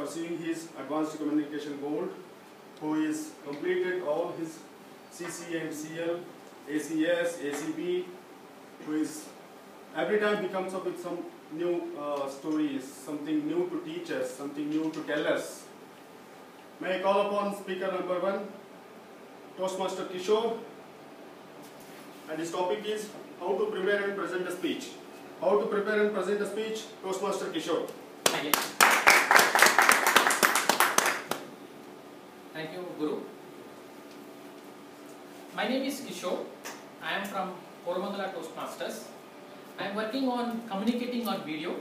pursuing his advanced communication goal, who is completed all his CC and CL, ACS, ACB, who is every time he comes up with some new uh, stories, something new to teach us, something new to tell us. May I call upon speaker number one, Toastmaster Kishore, and his topic is how to prepare and present a speech. How to prepare and present a speech, Toastmaster Kishore. Thank you. Thank you, Guru. My name is Kishore. I am from Koramangala Toastmasters. I am working on communicating on video,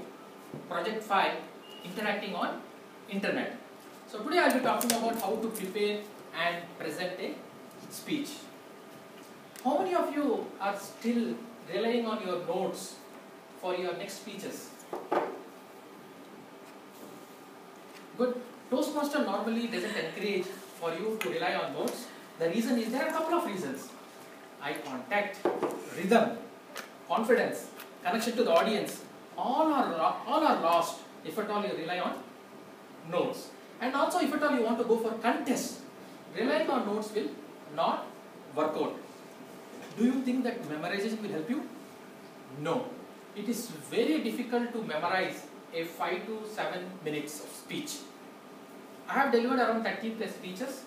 project 5, instructing on internet. So today I will be talking about how to prepare and present a speech. How many of you are still relying on your notes for your next speeches? Good. Normally doesn't encourage for you to rely on notes. The reason is there are a couple of reasons. Eye contact, rhythm, confidence, connection to the audience, all are all are lost if at all you rely on notes. And also if at all you want to go for contest, relying on notes will not work out. Do you think that memorization will help you? No. It is very difficult to memorize a 5 to 7 minutes of speech. I have delivered around 30 plus speeches.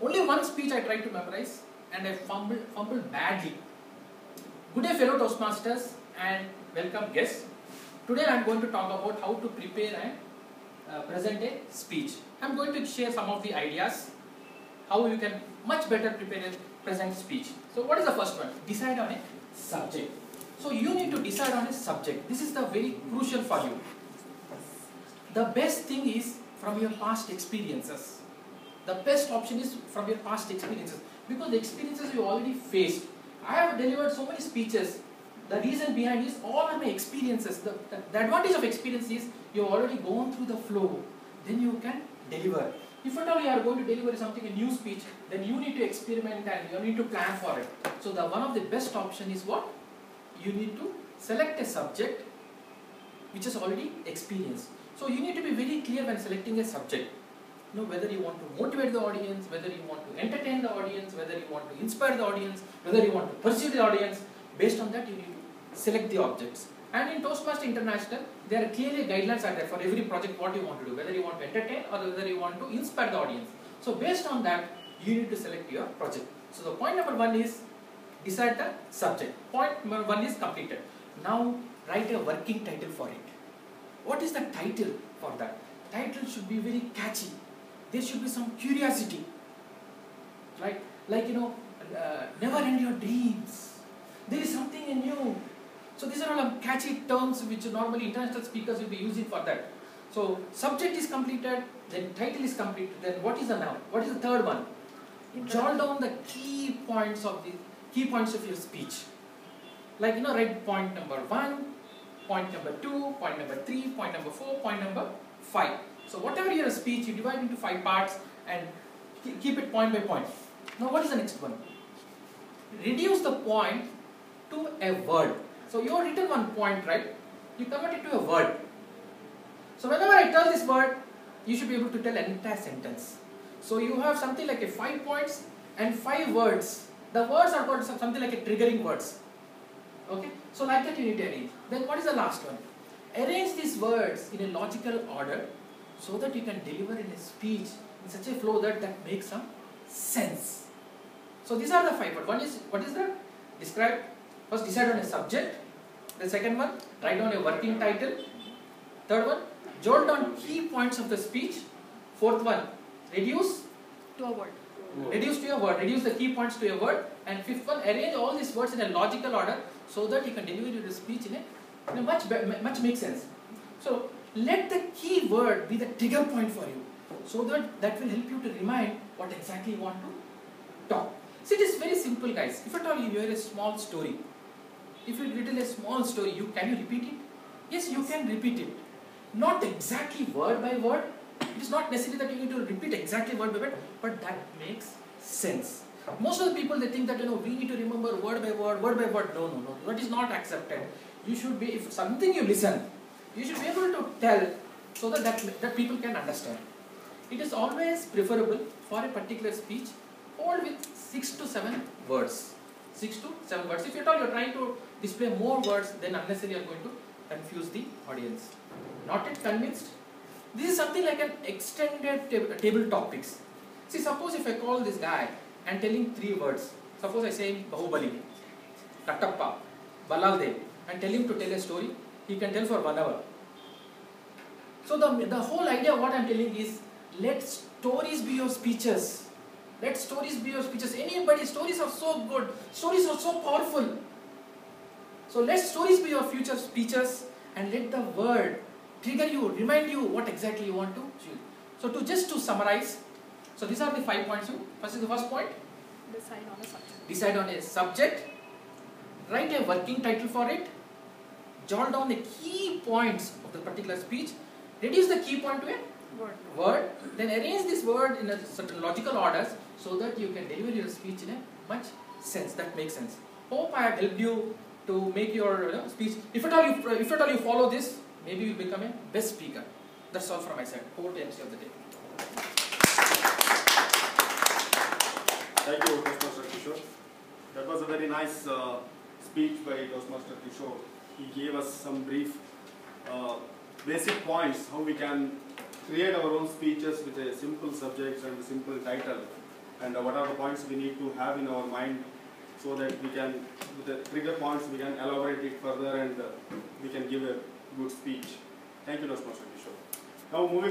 Only one speech I tried to memorize and I fumbled, fumbled badly. Good day, fellow Toastmasters, and welcome guests. Today I am going to talk about how to prepare and uh, present a speech. I am going to share some of the ideas how you can much better prepare a present speech. So, what is the first one? Decide on a subject. So, you need to decide on a subject. This is the very crucial for you. The best thing is from your past experiences. The best option is from your past experiences because the experiences you already faced. I have delivered so many speeches. The reason behind is all are my experiences. The, the, the advantage of experience is you have already gone through the flow. Then you can deliver. If at all you are going to deliver something a new speech, then you need to experiment and you need to plan for it. So the one of the best option is what? You need to select a subject which is already experienced. So you need to be very clear when selecting a subject. You know whether you want to motivate the audience, whether you want to entertain the audience, whether you want to inspire the audience, whether you want to pursue the audience. Based on that, you need to select the objects. And in Toastmaster International, there are clearly guidelines are there for every project what you want to do, whether you want to entertain or whether you want to inspire the audience. So based on that, you need to select your project. So the point number one is decide the subject. Point number one is completed. Now write a working title for it. What is the title for that? Title should be very catchy. There should be some curiosity. Right? Like you know, uh, never end your dreams. There is something in you. So these are all catchy terms which normally international speakers will be using for that. So subject is completed, then title is completed, then what is the noun? What is the third one? Jot down the key points of the key points of your speech. Like you know, write point number one, point number two, point number three, point number four, point number five. So whatever your speech, you divide into five parts and keep it point by point. Now what is the next one? Reduce the point to a word. So you have written one point, right? You convert it to a word. So whenever I tell this word, you should be able to tell an entire sentence. So you have something like a five points and five words. The words are called some- something like a triggering words. Okay? So like that you need to arrange. Then what is the last one? Arrange these words in a logical order so that you can deliver in a speech in such a flow that that makes some sense. So these are the five words. One is what is that? Describe first decide on a subject. The second one, write down a working title. Third one, jot down key points of the speech. Fourth one, reduce to a word. reduce to a word, reduce the key points to a word, and fifth one, arrange all these words in a logical order so that you can deliver your speech in a, in a much much makes sense. So let the key word be the trigger point for you, so that that will help you to remind what exactly you want to talk. See, it is very simple, guys. If at all you hear a small story, if you tell a small story, you can you repeat it? Yes, you can repeat it. Not exactly word by word. It is not necessary that you need to repeat exactly word by word, but that makes sense. Most of the people they think that you know we need to remember word by word, word by word. No, no, no. That is not accepted. You should be if something you listen, you should be able to tell so that, that that people can understand. It is always preferable for a particular speech hold with six to seven words. Six to seven words. If at all you're trying to display more words, then unnecessarily you're going to confuse the audience. Not yet convinced? This is something like an extended tab- table topics. See, suppose if I call this guy and telling three words. Suppose I say Bahubali, Kattappa, Balaldev, and tell him to tell a story. He can tell for one hour. So the, the whole idea of what I'm telling is let stories be your speeches. Let stories be your speeches. Anybody, stories are so good. Stories are so powerful. So let stories be your future speeches and let the word trigger you, remind you what exactly you want to. So to just to summarize, so these are the five points. You first is the first point. Decide on a subject. Decide on a subject. Write a working title for it. Jot down the key points of the particular speech. Reduce the key point to a Word. word, then arrange this word in a certain logical orders so that you can deliver your speech in a much sense that makes sense. Hope I have helped you to make your you know, speech. If at all you if at all you follow this, maybe you become a best speaker. That's all from my side. Over to MC of the day. Thank you, Toastmaster Kishore. That was a very nice uh, speech by Toastmaster Kishore. He gave us some brief, uh, basic points how we can create our own speeches with a simple subject and a simple title, and uh, what are the points we need to have in our mind so that we can, with the trigger points, we can elaborate it further and uh, we can give a good speech. Thank you, Toastmaster Kishore. Now moving on.